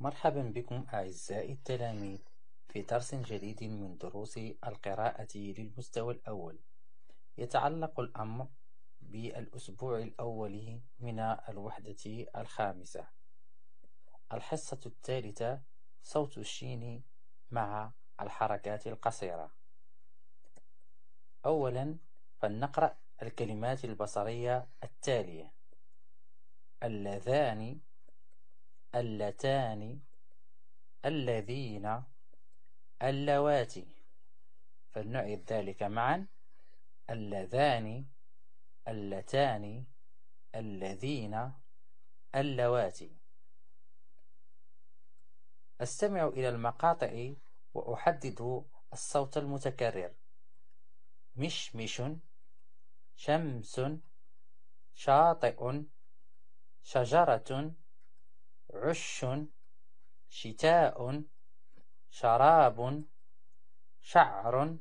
مرحبا بكم أعزائي التلاميذ في درس جديد من دروس القراءة للمستوى الأول. يتعلق الأمر بالأسبوع الأول من الوحدة الخامسة. الحصة الثالثة صوت الشين مع الحركات القصيرة. أولا فلنقرأ الكلمات البصرية التالية. اللذان اللتان الذين اللواتي. فلنعيد ذلك معا. اللذان اللتان الذين اللواتي. أستمع إلى المقاطع وأحدد الصوت المتكرر. مشمش شمس شاطئ شجرة عش شتاء شراب شعر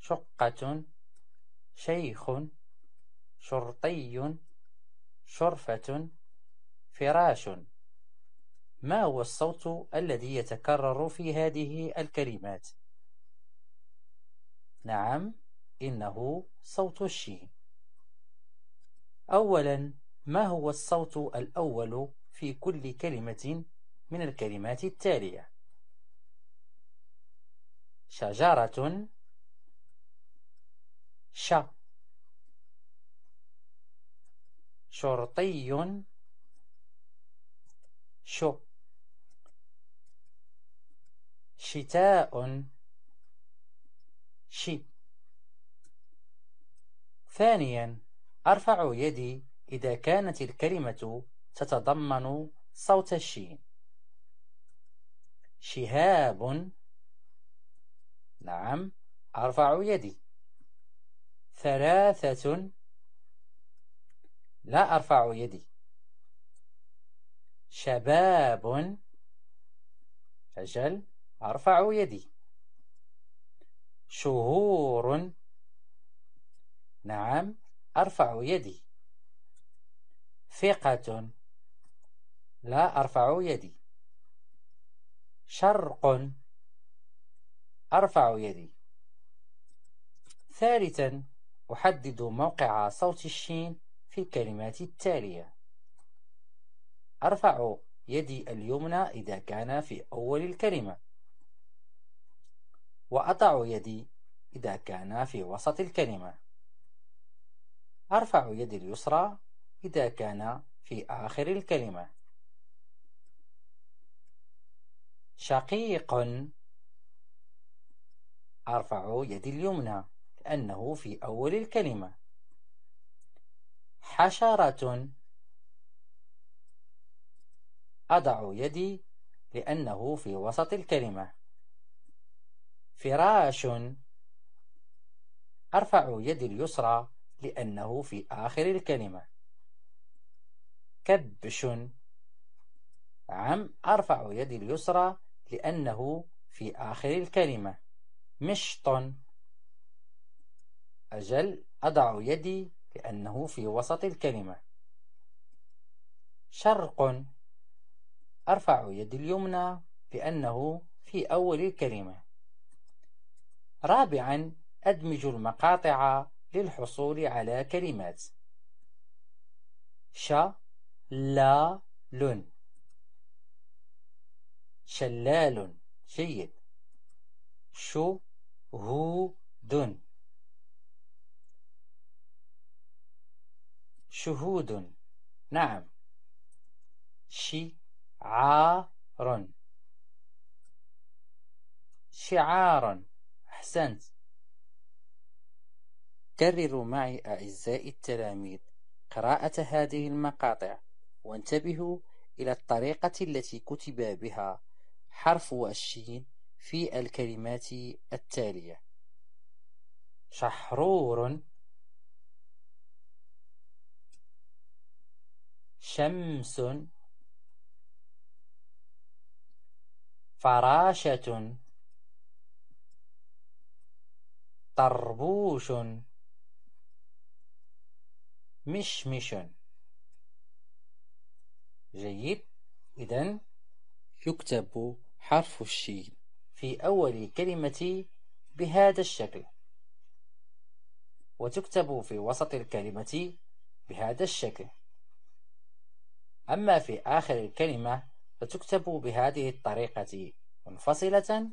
شقة شيخ شرطي شرفة فراش ما هو الصوت الذي يتكرر في هذه الكلمات؟ نعم إنه صوت الشين أولا ما هو الصوت الأول في كل كلمة من الكلمات التالية. شجرة. ش. شرطي. شو شتاء. شي ثانيا أرفع يدي إذا كانت الكلمة تتضمن صوت الشين. شهاب. نعم أرفع يدي. ثلاثة. لا أرفع يدي. شباب. أجل أرفع يدي. شهور. نعم أرفع يدي. ثقة. لا أرفع يدي. شرق. أرفع يدي. ثالثا أحدد موقع صوت الشين في الكلمات التالية. أرفع يدي اليمنى إذا كان في أول الكلمة. وأضع يدي إذا كان في وسط الكلمة. أرفع يدي اليسرى إذا كان في آخر الكلمة. شقيق. أرفع يدي اليمنى لأنه في أول الكلمة. حشرة. أضع يدي لأنه في وسط الكلمة. فراش. أرفع يدي اليسرى لأنه في آخر الكلمة. كبش. عم أرفع يدي اليسرى لأنه في آخر الكلمة. مشط أجل أضع يدي لأنه في وسط الكلمة. شرق. أرفع يدي اليمنى لأنه في أول الكلمة. رابعا أدمج المقاطع للحصول على كلمات. ش لا لن. شلال جيد. شو هو دن شهود. نعم. شعار. شعار. أحسنت. كرروا معي أعزائي التلاميذ قراءة هذه المقاطع وانتبهوا إلى الطريقة التي كتب بها حرف الشين في الكلمات التالية. شحرور. شمس. فراشة. طربوش. مشمش. جيد. إذن يكتب حرف الشين في أول كلمة بهذا الشكل. وتكتب في وسط الكلمة بهذا الشكل. أما في آخر الكلمة فتكتب بهذه الطريقة منفصلة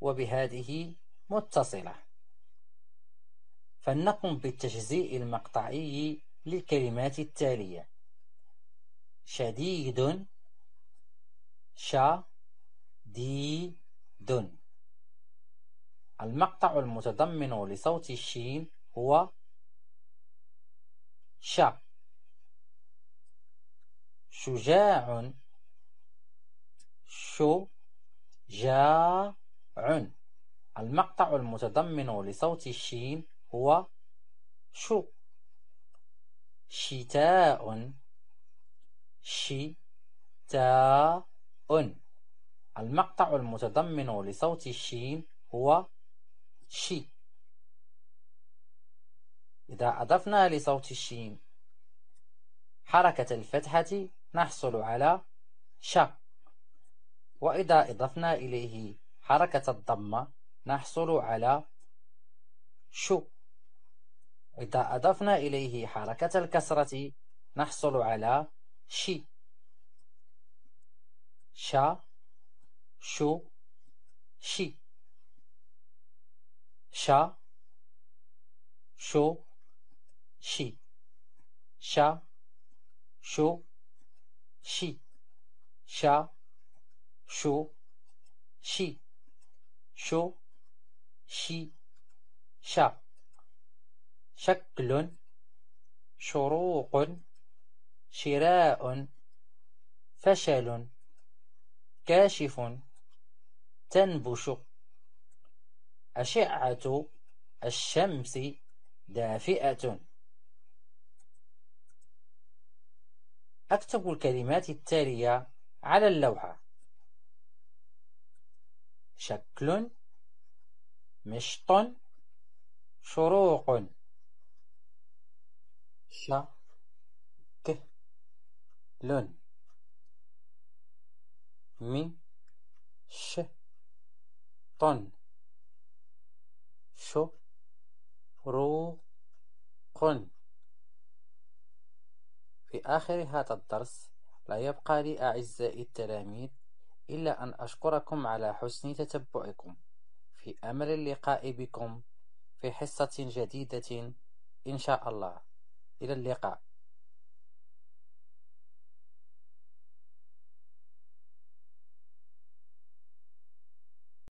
وبهذه متصلة. فلنقم بالتجزيء المقطعي للكلمات التالية. شديد شديد المقطع المتضمن لصوت الشين هو ش شجاع شجاع. المقطع المتضمن لصوت الشين هو شو. شتاء شتاء. المقطع المتضمن لصوت الشين هو شي. إذا أضفنا لصوت الشين حركة الفتحة نحصل على ش وإذا أضفنا إليه حركة الضمة نحصل على شو. إذا أضفنا إليه حركة الكسرة نحصل على شي. شا شو شي شا شو شي شا شو شي شا شو شي شو شي شا. شكل شروق شراء فشل. كاشف تنبش. أشعة الشمس دافئة. أكتب الكلمات التالية على اللوحة. شكل مشط شروق. شكل. مشط شروق في آخر هذا الدرس لا يبقى لي أعزائي التلاميذ إلا أن أشكركم على حسن تتبعكم. في أمل اللقاء بكم في حصة جديدة إن شاء الله. إلى اللقاء.